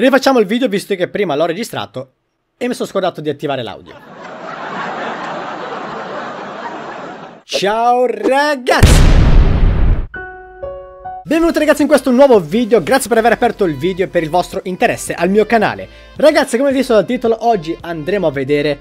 Rifacciamo il video visto che prima l'ho registrato e mi sono scordato di attivare l'audio. Ciao ragazzi! Benvenuti ragazzi in questo nuovo video, grazie per aver aperto il video e per il vostro interesse al mio canale. Ragazzi, come visto dal titolo, oggi andremo a vedere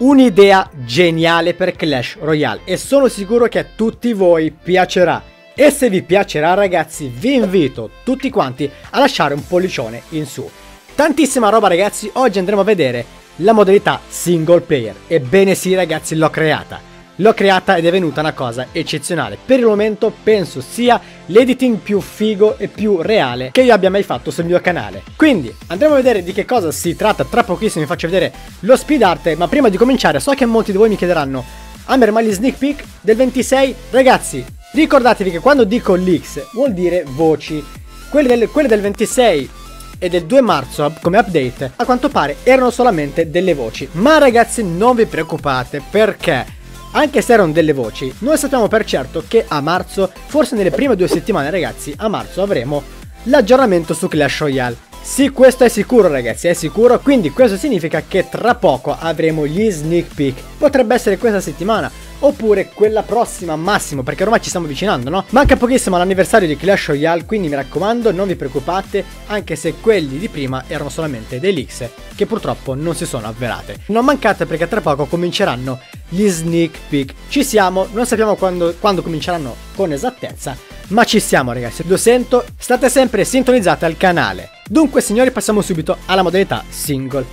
un'idea geniale per Clash Royale e sono sicuro che a tutti voi piacerà. E se vi piacerà ragazzi vi invito tutti quanti a lasciare un pollicione in su. Tantissima roba ragazzi, oggi andremo a vedere la modalità single player. Ebbene sì ragazzi l'ho creata. L'ho creata ed è venuta una cosa eccezionale. Per il momento penso sia l'editing più figo e più reale che io abbia mai fatto sul mio canale. Quindi andremo a vedere di che cosa si tratta. Tra pochissimo vi faccio vedere lo speed art. Ma prima di cominciare so che molti di voi mi chiederanno Amber ma gli sneak peek del 26 Ragazzi Ricordatevi che quando dico leaks vuol dire voci. Quelle del, quelle del 26 e del 2 marzo come update a quanto pare erano solamente delle voci. Ma ragazzi non vi preoccupate perché anche se erano delle voci, noi sappiamo per certo che a marzo, forse nelle prime due settimane ragazzi, a marzo avremo l'aggiornamento su Clash Royale. Sì, questo è sicuro ragazzi, è sicuro, quindi questo significa che tra poco avremo gli sneak peek. Potrebbe essere questa settimana, oppure quella prossima massimo perché ormai ci stiamo avvicinando no? Manca pochissimo all'anniversario di Clash Royale quindi mi raccomando non vi preoccupate anche se quelli di prima erano solamente dei leaks che purtroppo non si sono avverate. Non mancate perché tra poco cominceranno gli sneak peek. Ci siamo, non sappiamo quando, quando cominceranno con esattezza ma ci siamo ragazzi, lo sento, state sempre sintonizzati al canale Dunque signori passiamo subito alla modalità single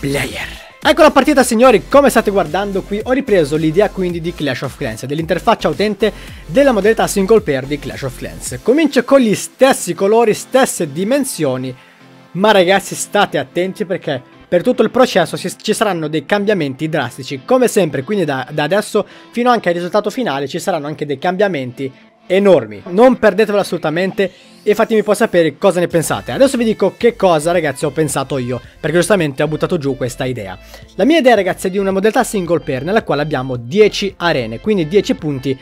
player. Ecco la partita signori, come state guardando qui ho ripreso l'idea quindi di Clash of Clans, dell'interfaccia utente della modalità single player di Clash of Clans. Comincio con gli stessi colori, stesse dimensioni, ma ragazzi state attenti perché per tutto il processo ci saranno dei cambiamenti drastici, come sempre, quindi da, da adesso fino anche al risultato finale ci saranno anche dei cambiamenti enormi. Non perdetevelo assolutamente e fatemi poi sapere cosa ne pensate. Adesso vi dico che cosa ragazzi ho pensato io, perché giustamente ho buttato giù questa idea. La mia idea ragazzi è di una modalità single player nella quale abbiamo 10 arene, quindi 10 punti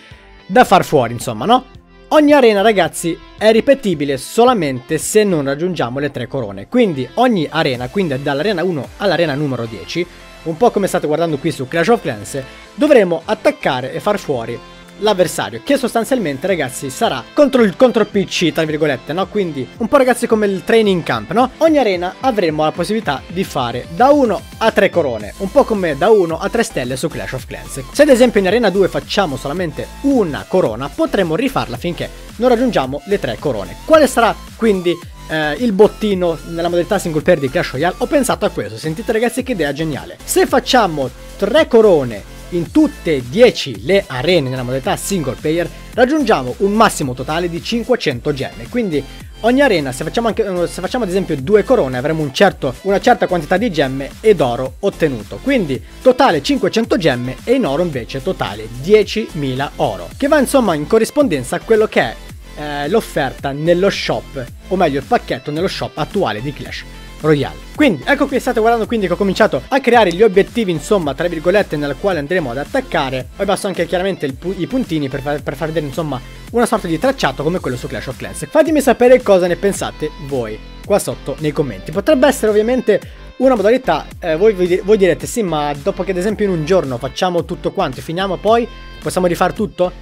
da far fuori insomma, no? Ogni arena ragazzi è ripetibile solamente se non raggiungiamo le 3 corone, quindi ogni arena, quindi dall'arena 1 all'arena numero 10, un po' come state guardando qui su Clash of Clans, dovremo attaccare e far fuori l'avversario, che sostanzialmente ragazzi sarà contro il contro PC, tra virgolette, no? Quindi un po' ragazzi come il training camp, no? Ogni arena avremo la possibilità di fare da 1 a 3 corone, un po' come da 1 a 3 stelle su Clash of Clans. Se ad esempio in arena 2 facciamo solamente una corona, potremo rifarla finché non raggiungiamo le 3 corone. Quale sarà quindi eh, il bottino nella modalità single player di Clash Royale? Ho pensato a questo, sentite ragazzi che idea geniale. Se facciamo 3 corone in tutte e 10 le arene nella modalità single player raggiungiamo un massimo totale di 500 gemme, quindi ogni arena se facciamo, anche, eh, se facciamo ad esempio due corone avremo un certo, una certa quantità di gemme ed oro ottenuto, quindi totale 500 gemme e in oro invece totale 10.000 oro, che va insomma in corrispondenza a quello che è eh, l'offerta nello shop, o meglio il pacchetto nello shop attuale di Clash Royale. Quindi, ecco qui state guardando quindi che ho cominciato a creare gli obiettivi, insomma, tra virgolette, nel quale andremo ad attaccare. Poi passo anche chiaramente pu i puntini per, far, per far vedere, insomma, una sorta di tracciato come quello su Clash of Clans. Fatemi sapere cosa ne pensate voi qua sotto nei commenti. Potrebbe essere ovviamente una modalità, eh, voi, voi, direte sì ma dopo che ad esempio in un giorno facciamo tutto quanto e finiamo poi possiamo rifare tutto?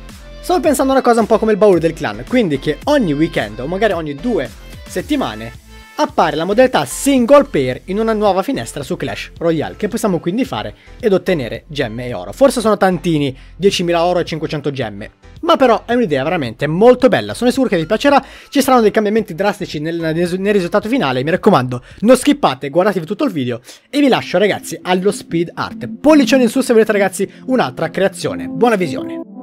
Stavo pensando a una cosa un po' come il baule del clan, quindi che ogni weekend o magari ogni due settimane appare la modalità single player in una nuova finestra su Clash Royale che possiamo quindi fare ed ottenere gemme e oro. Forse sono tantini, 10.000 oro e 500 gemme, ma però è un'idea veramente molto bella, sono sicuro che vi piacerà, ci saranno dei cambiamenti drastici nel, nel risultato finale, mi raccomando non skippate, guardatevi tutto il video e vi lascio ragazzi allo speed art. Pollicione in su se volete ragazzi un'altra creazione, buona visione!